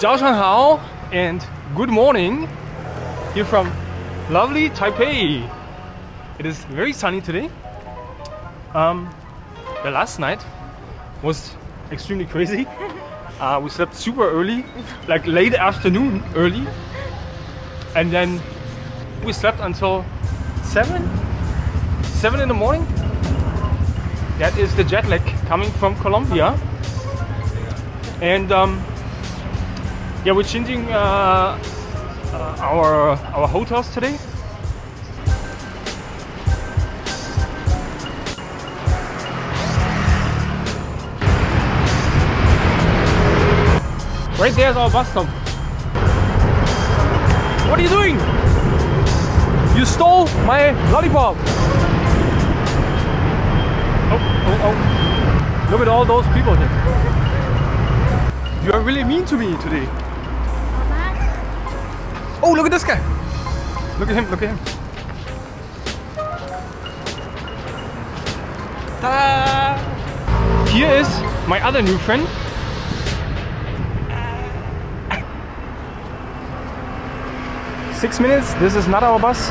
Hao and good morning here from lovely Taipei. It is very sunny today. Um, the last night was extremely crazy. Uh, we slept super early, like late afternoon early, and then we slept until seven, seven in the morning. That is the jet lag coming from Colombia, and um, yeah, we're changing uh, uh, our our hotels today. Right there's our bus stop. What are you doing? You stole my lollipop. Oh, oh, oh. Look at all those people here. You are really mean to me today. Oh, look at this guy. Look at him, look at him. Ta-da! Here is my other new friend. Six minutes, this is not our bus.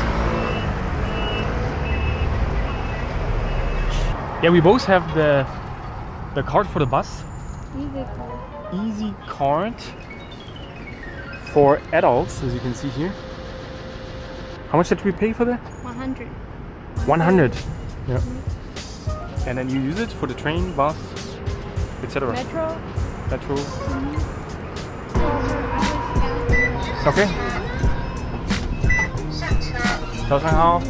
Yeah, we both have the the card for the bus. Easy card. Easy card for adults, as you can see here. How much did we pay for that? 100. 100. Yeah. Mm-hmm. And then you use it for the train, bus, etc. Metro. Metro. Mm-hmm. Okay. 早上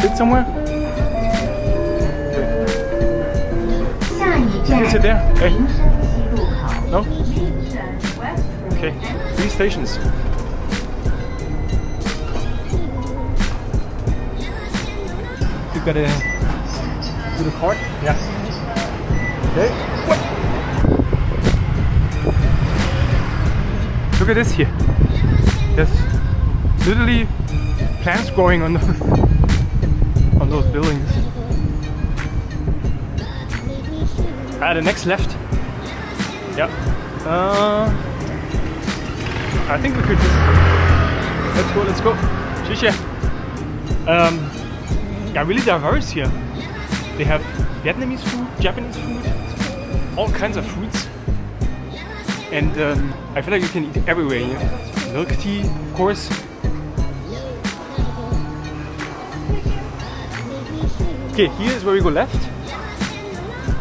sit somewhere? You can sit there. Hey. No? Okay. Three stations. You gotta do the card? Yeah. Okay. What? Look at this here. There's literally plants growing on the on those buildings. Ah, the next left. Yeah. Uh, I think we could just let's go. Let's go. 谢谢. Um, yeah, really diverse here. They have Vietnamese food, Japanese food, all kinds of foods, and um, I feel like you can eat everywhere here. Milk tea, of course. Okay, here is where we go left.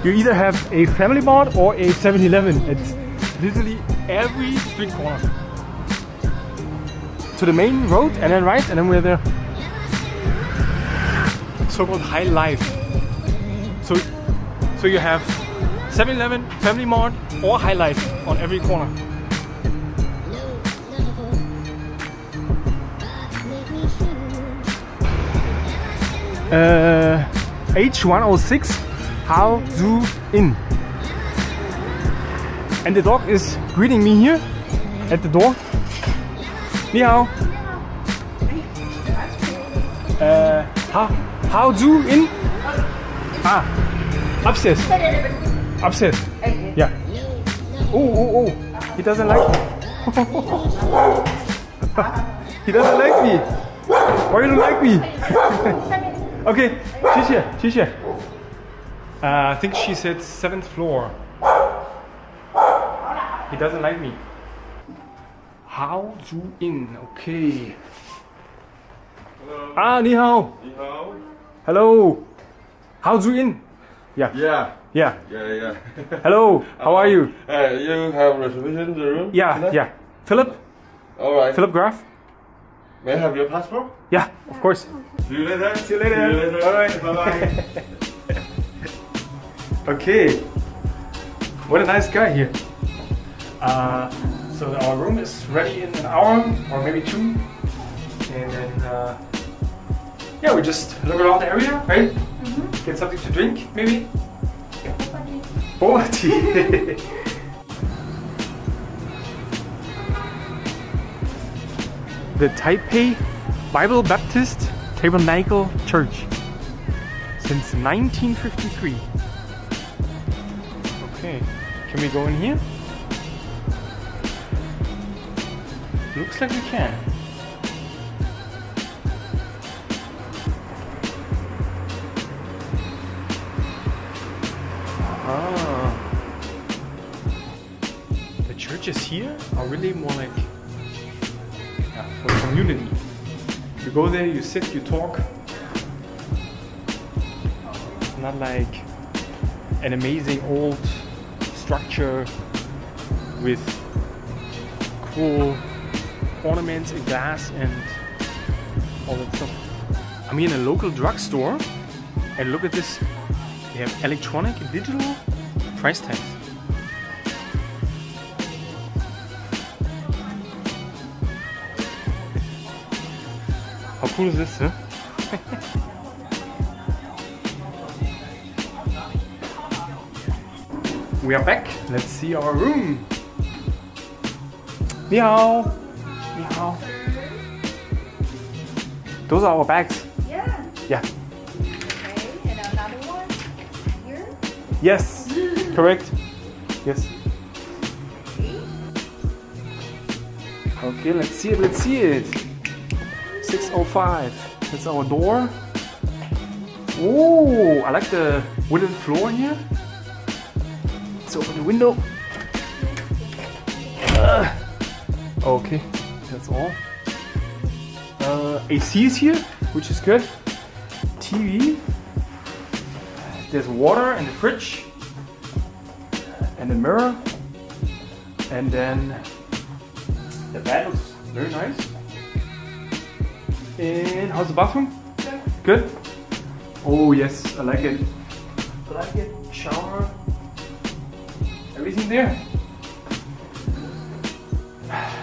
You either have a Family Mart or a 7-Eleven. It's literally every street corner. To the main road and then right and then we're there. So-called high life. So, so you have 7-Eleven, Family Mart or High Life on every corner. Uh, H106 How Zu In. And the dog is greeting me here at the door. Ni hao. Uh, how, how Zu In? Ah, upstairs. Upstairs. Yeah. Oh, oh, oh. He doesn't like me. he doesn't like me. Why you don't like me? okay, she's here. She's here. Uh, I think she said seventh floor. He doesn't like me. How to in? Okay. Ah, ni hao. You know? Hello. How to in? Yeah. Yeah, Yeah. yeah, yeah. Hello. How are you? Uh, you have reservation in the room? Yeah. Yeah. Philip. All right. Philip Graf. May I have your passport? Yeah. Of course. See you later. See you later. See you later. Bye-bye. Bye-bye. Okay. What a nice guy here. Uh, so our room is ready in an hour or maybe two. And then, uh, yeah, we just look around the area, right? Get something to drink, maybe? Boba tea. the Taipei Bible Baptist Tabernacle Church since 1953. Okay, can we go in here? Looks like we can. Ah. The churches here are really more like for community. You go there, you sit, you talk. It's not like an amazing old structure with cool ornaments and glass and all that stuff. I'm in a local drugstore and look at this. They have electronic digital price tags. How cool is this, huh? we are back. Let's see our room. Meow. Meow. Those are our bags. Yeah. Yeah. Okay, and another one here. Yes. Correct. Yes. Okay, let's see it. Let's see it. 605. That's our door. Oh, I like the wooden floor here. Let's open the window. Uh, okay, that's all. Uh, AC is here, which is good. TV. There's water in the fridge. And a mirror. And then the bed looks very nice. And how's the bathroom? Good. Oh yes, I like it. I like it. Shower. Everything there.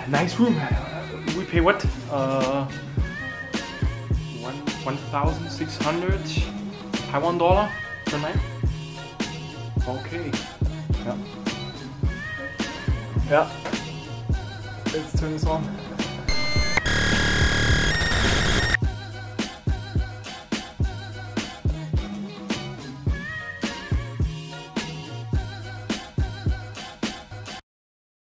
Nice room. We pay what? Uh, one one thousand six hundred Taiwan dollar per night. Okay. Yeah. Yeah. Let's turn this on.